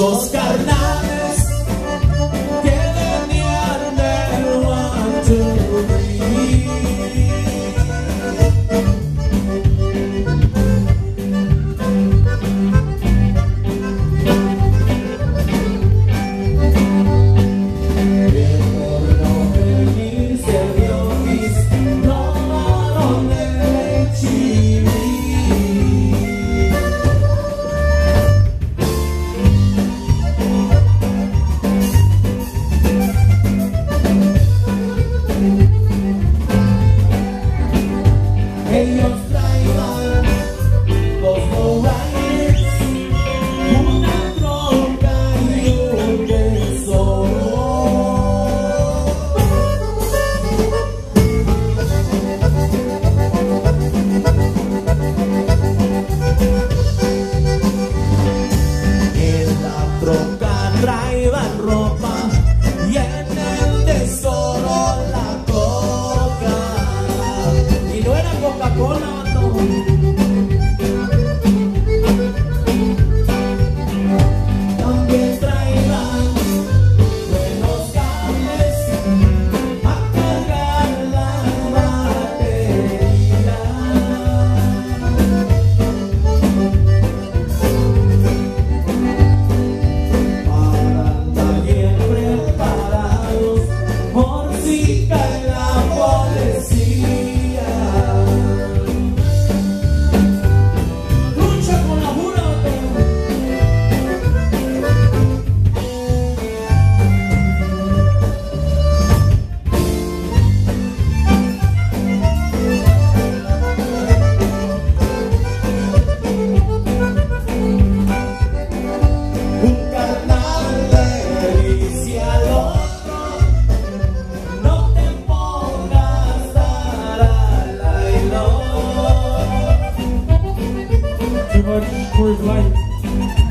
sos carnal. Vato. Much Coors Light.